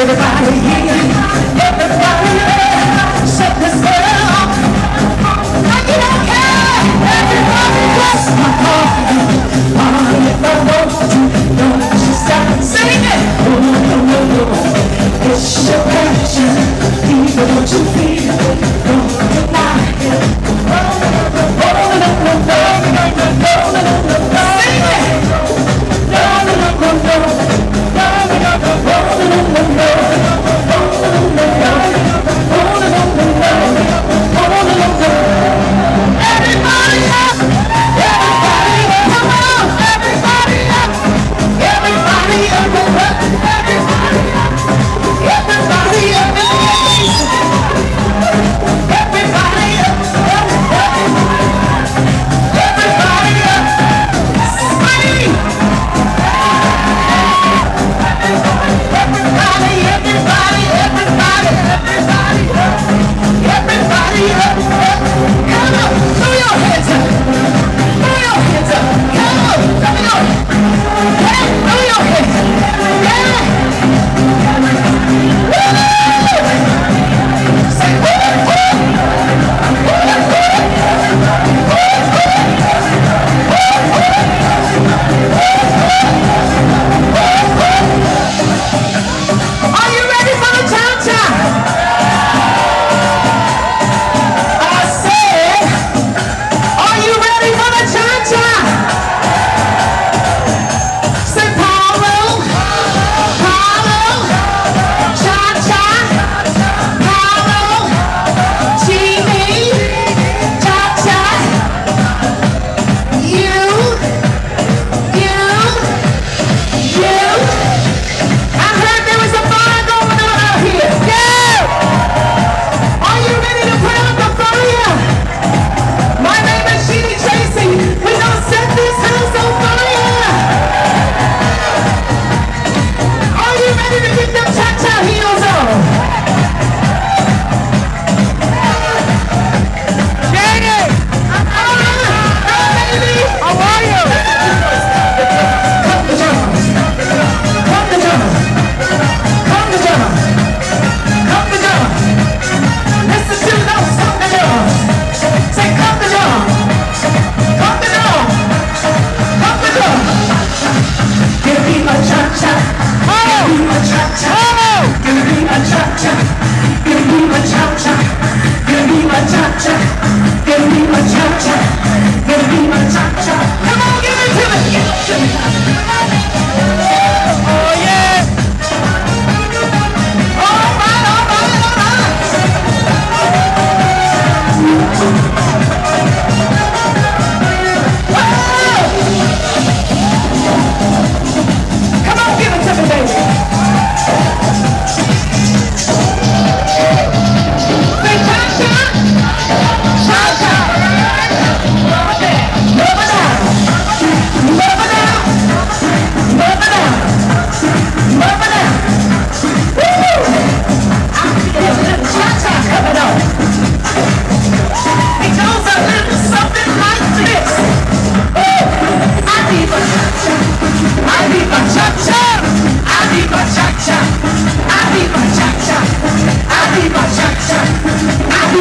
Everybody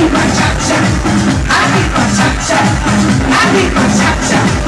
need my cha-cha. I need my cha-cha. I need my cha-cha.